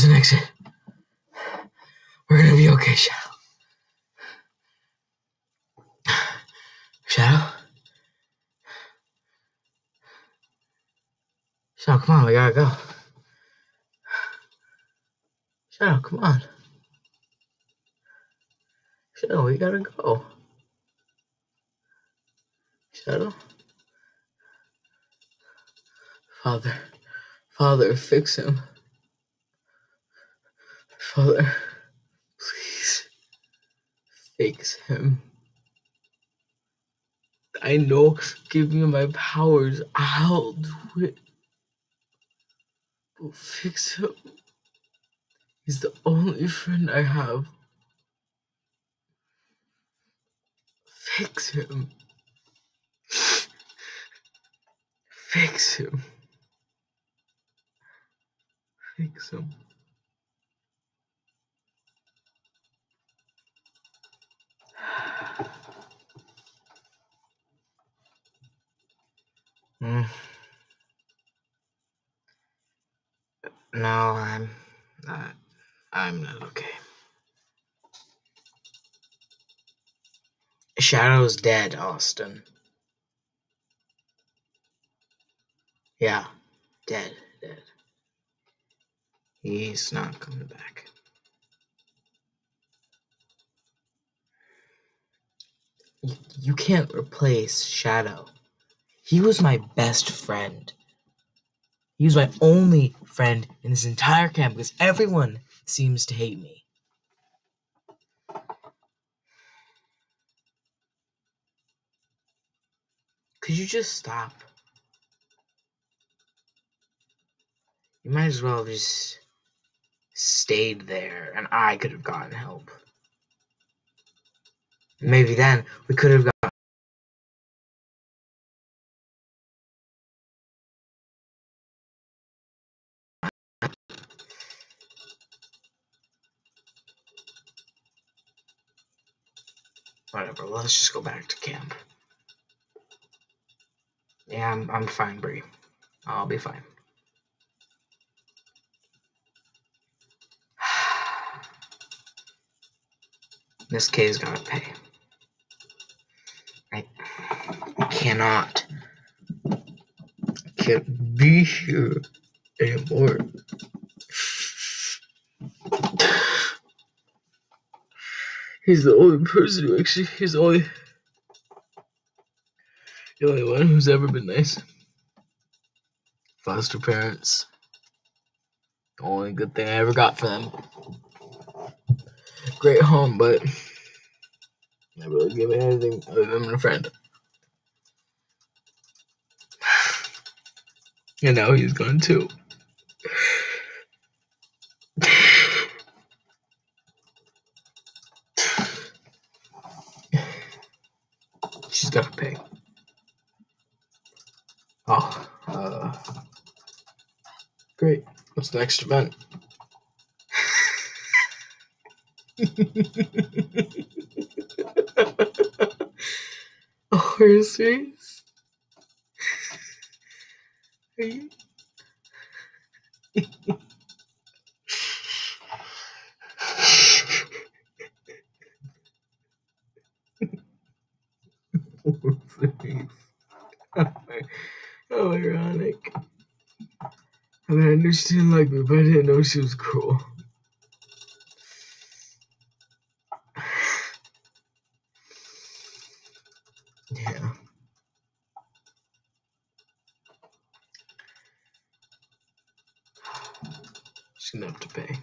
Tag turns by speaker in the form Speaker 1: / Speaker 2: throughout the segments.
Speaker 1: There's an exit. We're gonna be okay, Shadow. Shadow? Shadow, come on, we gotta go. Shadow, come on. Shadow, we gotta go. Shadow? Father, Father, fix him. Father, please fix him. I know, give me my powers. I'll do it. But fix him. He's the only friend I have. Fix him. Fix him. Fix him. No, I'm not. I'm not okay. Shadow's dead, Austin. Yeah, dead, dead. He's not coming back. You, you can't replace Shadow. He was my best friend. He was my only friend in this entire camp because everyone seems to hate me. Could you just stop? You might as well have just stayed there and I could have gotten help. Maybe then we could have got Whatever, let's just go back to camp. Yeah, I'm, I'm fine, Bree. I'll be fine. This K's gotta pay. I, I cannot. I can't be here anymore. He's the only person who actually, he's the only, the only one who's ever been nice. Foster parents. The only good thing I ever got for them. Great home, but never really give me anything other than a friend. And now he's gone too. Pay. Oh, uh, great. What's the next event? a horse race? Are you? Race. How ironic. I mean, I knew she didn't like me, but I didn't know she was cool. Yeah. She's gonna have to pay.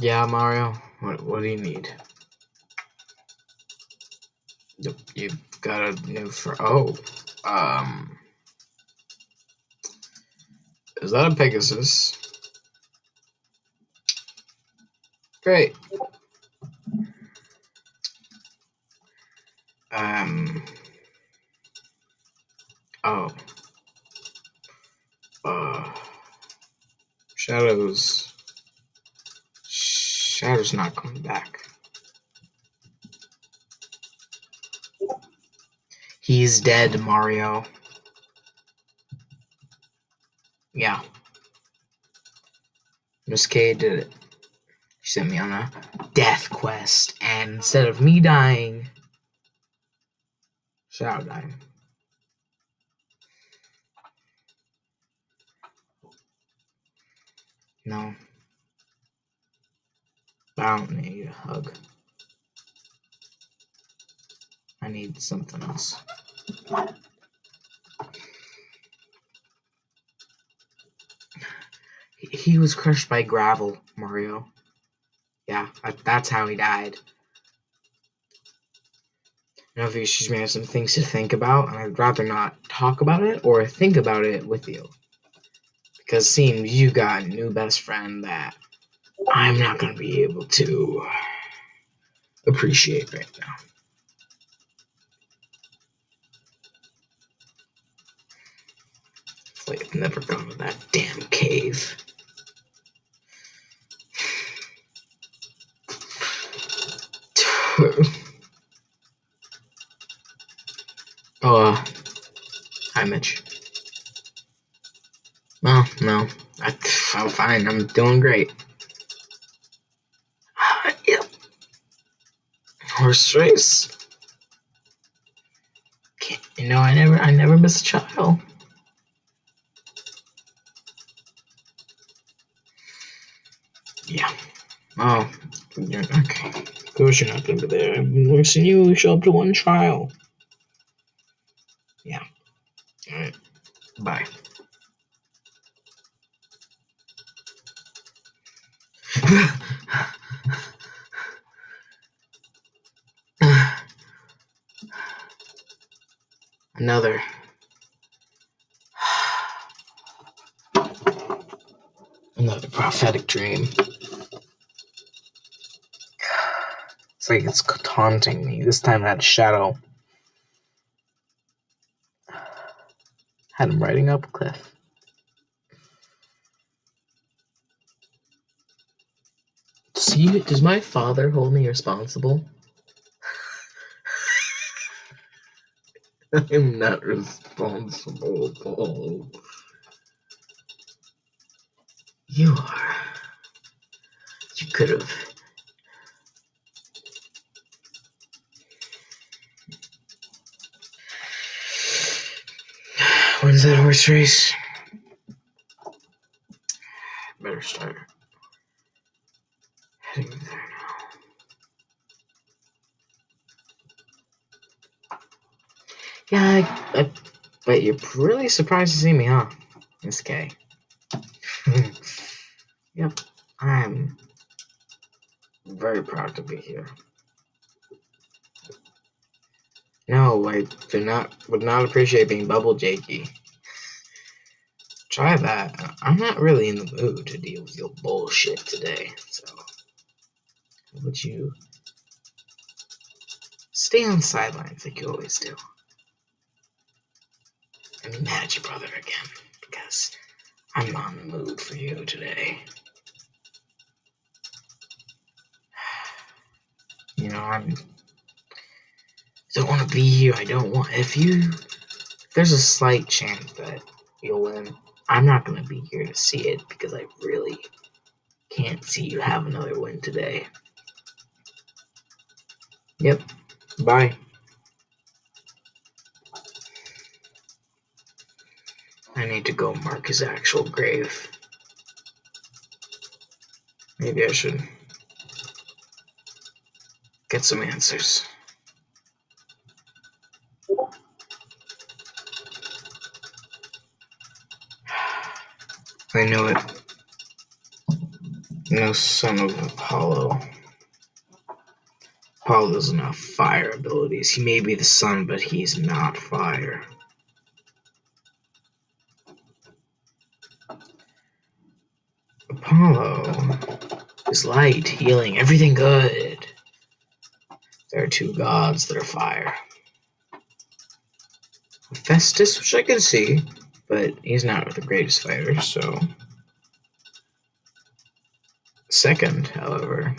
Speaker 1: Yeah, Mario. What What do you need? You got a new for. Oh, um, is that a Pegasus? Great. Um. Oh. Uh. Shadows. Shadow's not coming back. He's dead, Mario. yeah. Miss K did it. She sent me on a death quest, and instead of me dying, Shadow died. No. Don't need a hug. I need something else. He was crushed by gravel, Mario. Yeah, that's how he died. Now, if excuse me, I have some things to think about, and I'd rather not talk about it or think about it with you. Because seems you got a new best friend that I'm not going to be able to appreciate right now. like I've never gone to that damn cave. oh, uh, hi, Mitch. Well, no, I, I'm fine. I'm doing great. Horse race. You know, I never, I never miss a child. Yeah. Oh, okay. Of course you're not gonna be there. I've seen you show up to one trial. Another. Another prophetic dream. It's like it's taunting me. This time I had shadow. Had him riding up a cliff. See, does my father hold me responsible? I'm not responsible, Paul. You are. You could have When's that horse race? Better start heading there Yeah, I, I bet you're really surprised to see me, huh? Miss K. yep, I'm very proud to be here. No, I do not would not appreciate being bubble jakey. Try that. I'm not really in the mood to deal with your bullshit today, so would you stay on sidelines like you always do? And mad at your brother again, because I'm not in the mood for you today. You know, I'm don't want to be here. I don't want. If you, there's a slight chance that you'll win. I'm not going to be here to see it because I really can't see you have another win today. Yep. Bye. I need to go mark his actual grave. Maybe I should get some answers. I know it. No son of Apollo. Apollo doesn't have fire abilities. He may be the sun, but he's not fire. Apollo is light, healing, everything good. There are two gods that are fire. Hephaestus, which I can see, but he's not the greatest fighter, so. Second, however.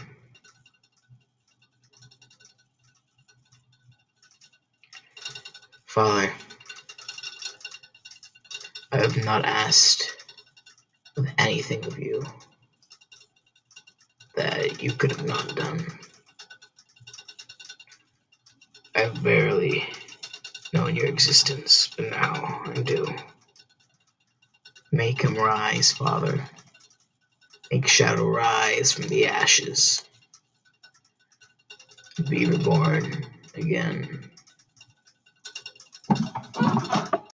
Speaker 1: Father, I have not asked anything of you that you could have not done. I've barely known your existence, but now I do. Make him rise, Father. Make Shadow rise from the ashes. Be reborn again.